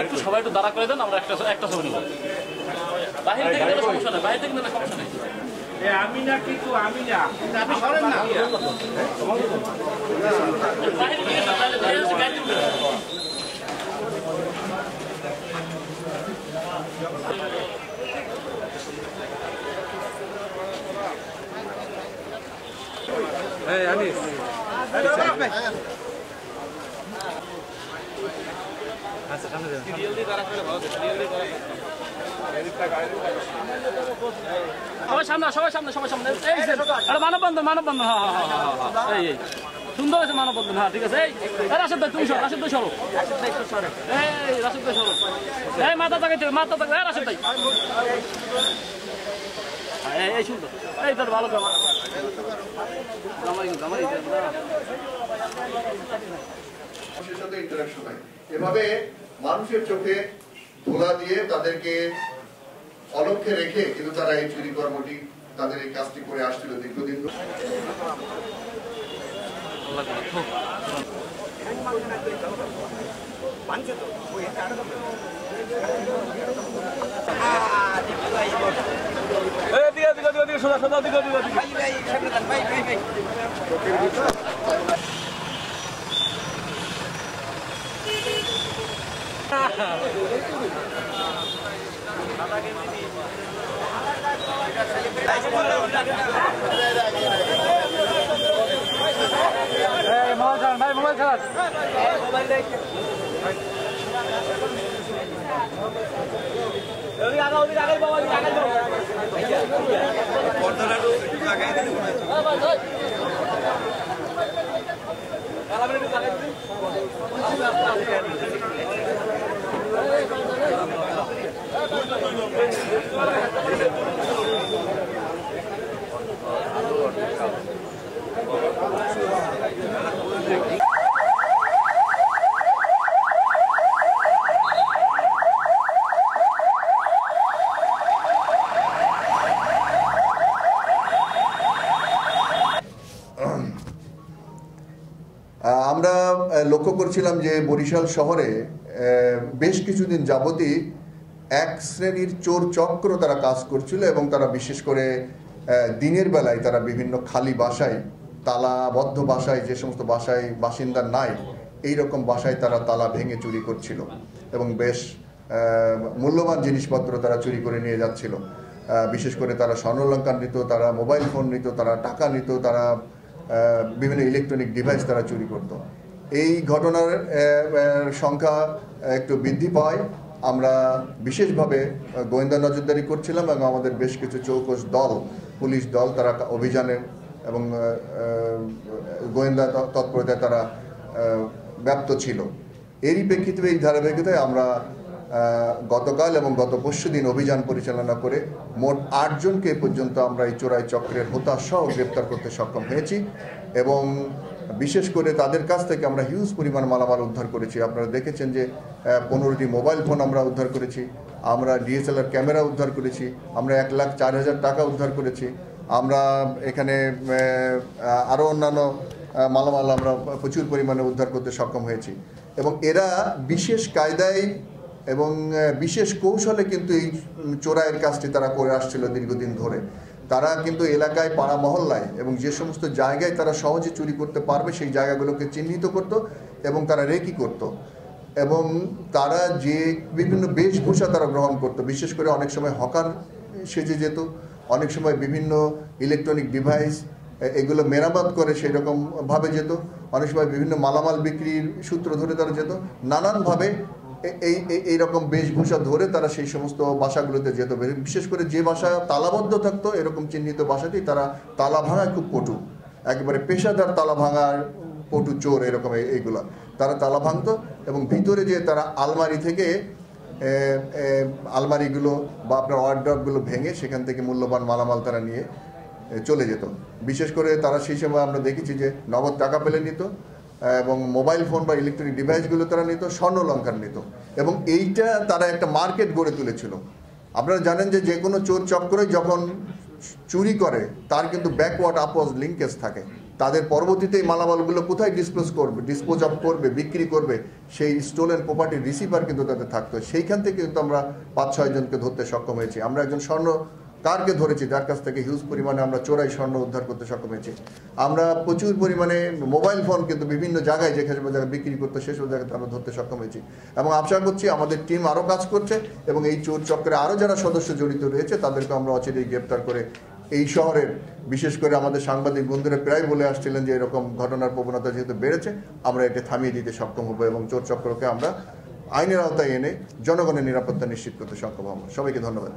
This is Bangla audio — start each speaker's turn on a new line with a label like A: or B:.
A: একটু সবাই একটু দাঁড়া করে দেন আমরা একটা একটা ছবি নেব। বাহির থেকে নিলে সমস্যা নেই বাহির থেকে নিলে সমস্যা নেই।
B: আমি না কিন্তু আমি না। আপনি সরেন না।
A: এসে গাড়ি তুলবে। সবাই সামনে সবাই সামনে সবাই সামনে। এই যে, এটা মানববন্ধন মানববন্ধন হ্যাঁ হ্যাঁ হ্যাঁ হ্যাঁ, হ্যাঁ এই এই। সুন্দর আছে মানববন্ধন হ্যাঁ ঠিক আছে। এই রাশেদ ভাই তুমি সরো রাশেদ ভাই সরো। এই রাশেদ ভাই সরো। এই মাথা তাকাইতে মাথা তাকাই এই রাশেদ ভাই। এই সুন্দর। এই তোর ভালো জামা
C: ইন্টারাকশন হয়। এভাবে মানুষের চোখে ধোলা দিয়ে তাদেরকে অলক্ষে রেখে কিন্তু তারা এই চুরি কর্মটি তাদের এই কাজটি করে আসছিল দীর্ঘদিন 생방이나 때 만져도 뭐 이렇게 안 하던데 아 니가 이거
A: 에 니가 니가 니가 니가 전화 전화 니가 니가 니가 빨리 빨리 잠깐 빨리 빨리 빨리 Thank you.
C: ধরে। আহ, আমরা আহ, লক্ষ্য করছিলাম যে বরিশাল শহরে বেশ কিছুদিন যাবতই এক শ্রেণির চোর চক্র তারা কাজ করছিল এবং তারা বিশেষ করে দিনের বেলায় তারা বিভিন্ন খালি বাসায়, তালাবদ্ধ বাসায়, যে সমস্ত বাসায় বাসিন্দা নাই এই রকম বাসায় তারা তালা ভেঙে চুরি করছিল এবং বেশ মূল্যবান জিনিসপত্র তারা চুরি করে নিয়ে যাচ্ছিল। বিশেষ করে তারা স্বর্ণলঙ্কার নিত, তারা মোবাইল ফোন নিত, তারা টাকা নিত, তারা বিভিন্ন ইলেকট্রনিক ডিভাইস তারা চুরি করত। এই ঘটনার সংখ্যা একটু বৃদ্ধি পায়। আমরা বিশেষভাবে গোয়েন্দা নজরদারি করছিলাম এবং আমাদের বেশ কিছু চৌকস দল, পুলিশ দল তারা অভিযানে এবং গোয়েন্দা তৎপরতায় তারা ব্যপ্ত ছিল। এরই প্রেক্ষিতে, এই ধারাবাহিকতায় আমরা গতকাল এবং গত পরশু দিন অভিযান পরিচালনা করে মোট আটজনকে পর্যন্ত আমরা এই চোরাই চক্রের হোতাসহ গ্রেপ্তার করতে সক্ষম হয়েছি এবং বিশেষ করে তাদের কাছ থেকে আমরা হিউজ পরিমাণ মালামাল উদ্ধার করেছি। আপনারা দেখেছেন যে পনেরোটি মোবাইল ফোন আমরা উদ্ধার করেছি। আমরা ডিএসএলআর ক্যামেরা উদ্ধার করেছি। আমরা এক লাখ চার হাজার টাকা উদ্ধার করেছি। আমরা এখানে আরও অন্যান্য মালামাল আমরা প্রচুর পরিমাণে উদ্ধার করতে সক্ষম হয়েছি। এবং এরা বিশেষ কায়দায় এবং বিশেষ কৌশলে কিন্তু এই চোরাইয়ের কাজটি তারা করে আসছিল দীর্ঘদিন ধরে। তারা কিন্তু এলাকায় পাড়া মহল্লায় এবং যে সমস্ত জায়গায় তারা সহজে চুরি করতে পারবে, সেই জায়গাগুলোকে চিহ্নিত করত এবং তারা রেকি করত। এবং তারা যে বিভিন্ন বেশভূষা তারা গ্রহণ করত, বিশেষ করে অনেক সময় হকার সেজে যেত, অনেক সময় বিভিন্ন ইলেকট্রনিক ডিভাইস এগুলো মেরামত করে সেই রকম ভাবে যেত, অনেক সময় বিভিন্ন মালামাল বিক্রির সূত্র ধরে তারা যেত। নানানভাবে এই এই- রকম বেশভূষা ধরে তারা সেই সমস্ত বাসাগুলোতে যেত। বিশেষ করে যে বাসা তালাবদ্ধ থাকতো, এরকম চিহ্নিত বাসাতেই তারা তালা ভাঙায় খুব পটু একেবারে পেশাদার তালা ভাঙার পটু চোর এরকম এই- এইগুলা। তারা তালা ভাঙতো এবং ভিতরে যে তারা আলমারি থেকে আলমারিগুলো বা আপনার ওয়ার্ড্রপগুলো ভেঙে সেখান থেকে মূল্যবান মালামাল তারা নিয়ে চলে যেত। বিশেষ করে তারা সেই সময় আমরা দেখেছি যে নগদ টাকা পেলে নিত এবং মোবাইল ফোন বা ইলেকট্রনিক ডিভাইসগুলো তারা নিত স্বর্ণ লঙ্কার নিত। এবং এইটা তারা একটা মার্কেট গড়ে তুলেছিল। আপনারা জানেন যে যে কোনো চোর চক্রই যখন চুরি করে, তার কিন্তু ব্যাকওয়ার্ড আপওয়ার্ড লিঙ্কেজ থাকে। তাদের পরবর্তীতে এই মালামালগুলো কোথায় ডিসপোজ করবে ডিসপোজ অফ করবে, বিক্রি করবে, সেই স্টোলেন প্রপার্টির রিসিভার কিন্তু তাদের থাকতো। সেইখান থেকে কিন্তু আমরা পাঁচ ছয় জনকে ধরতে সক্ষম হয়েছি। আমরা একজন স্বর্ণ কারকে ধরেছি? যার কাছ থেকে হিউজ পরিমাণে আমরা চোরাই স্বর্ণ উদ্ধার করতে সক্ষম হয়েছি। আমরা প্রচুর পরিমাণে মোবাইল ফোন কিন্তু বিভিন্ন জায়গায় যেখানে জায়গায় বিক্রি করতে সেসব জায়গাতে আমরা ধরতে সক্ষম হয়েছি। এবং আশা করছি আমাদের টিম আরও কাজ করছে এবং এই চোর চক্রে আরও যারা সদস্য জড়িত রয়েছে তাদেরকে আমরা অচিরেই গ্রেপ্তার করে এই শহরের, বিশেষ করে আমাদের সাংবাদিক বন্ধুরা প্রায় বলে আসছিলেন যে এরকম ঘটনার প্রবণতা যেহেতু বেড়েছে, আমরা এটা থামিয়ে দিতে সক্ষম হব এবং চোর চক্রকে আমরা আইনের আওতায় এনে জনগণের নিরাপত্তা নিশ্চিত করতে সক্ষম হব। সবাইকে ধন্যবাদ।